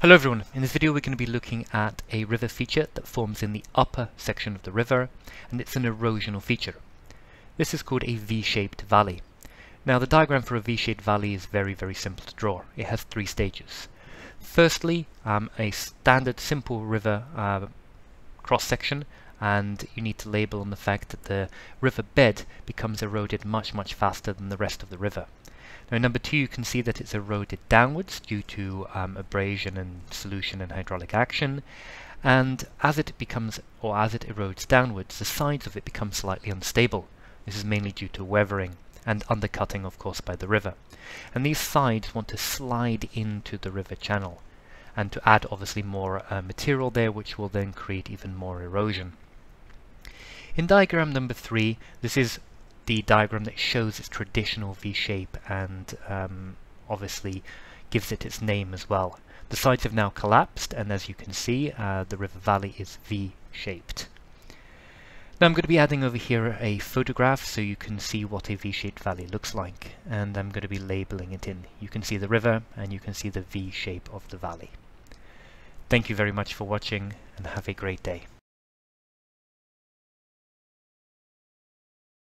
Hello everyone, in this video we're going to be looking at a river feature that forms in the upper section of the river and it's an erosional feature. This is called a V-shaped valley. Now the diagram for a V-shaped valley is very very simple to draw. It has three stages. Firstly, um, a standard simple river uh, cross section and you need to label on the fact that the river bed becomes eroded much much faster than the rest of the river. Now number two you can see that it's eroded downwards due to um, abrasion and solution and hydraulic action and as it becomes or as it erodes downwards the sides of it become slightly unstable. This is mainly due to weathering and undercutting of course by the river. And these sides want to slide into the river channel and to add obviously more uh, material there which will then create even more erosion. In diagram number three, this is the diagram that shows its traditional V shape and um, obviously gives it its name as well. The sides have now collapsed and as you can see uh, the river valley is V-shaped. Now I'm going to be adding over here a photograph so you can see what a V-shaped valley looks like and I'm going to be labeling it in. You can see the river and you can see the V shape of the valley. Thank you very much for watching and have a great day.